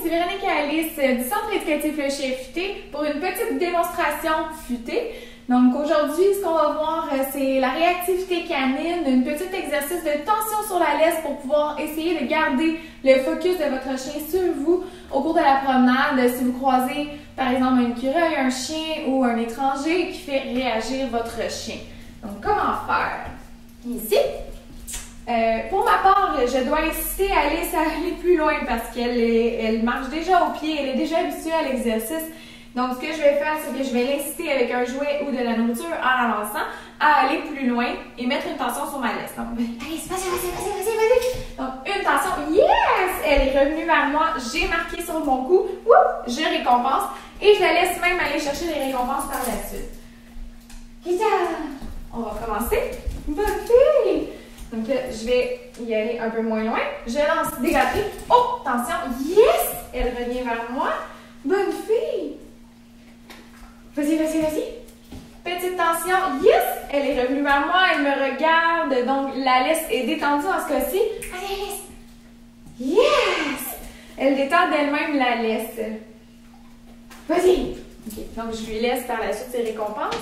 ici Véronique Alice du Centre éducatif Le Chien Futé pour une petite démonstration futée. Donc aujourd'hui, ce qu'on va voir, euh, c'est la réactivité canine, un petit exercice de tension sur la laisse pour pouvoir essayer de garder le focus de votre chien sur vous au cours de la promenade. Si vous croisez par exemple un écureuil, un chien ou un étranger qui fait réagir votre chien. Donc comment faire? Ici, euh, pour ma part, je dois inciter Alice à aller plus loin parce qu'elle elle marche déjà au pied, elle est déjà habituée à l'exercice. Donc, ce que je vais faire, c'est que je vais l'inciter avec un jouet ou de la nourriture en avançant à aller plus loin et mettre une tension sur ma laisse. Donc, Alice, vas-y, vas-y, vas-y. Donc, une tension, yes! Elle est revenue vers moi, j'ai marqué sur mon cou, je récompense et je la laisse même aller chercher les récompenses par la suite. On va commencer. Je vais y aller un peu moins loin. Je lance des gâteaux. Oh, attention. Yes! Elle revient vers moi. Bonne fille. Vas-y, vas-y, vas-y. Petite tension. Yes! Elle est revenue vers moi. Elle me regarde. Donc, la laisse est détendue en ce cas-ci. Allez. Yes! Elle détend d'elle-même la laisse. Vas-y. Donc, je lui laisse par la suite ses récompenses.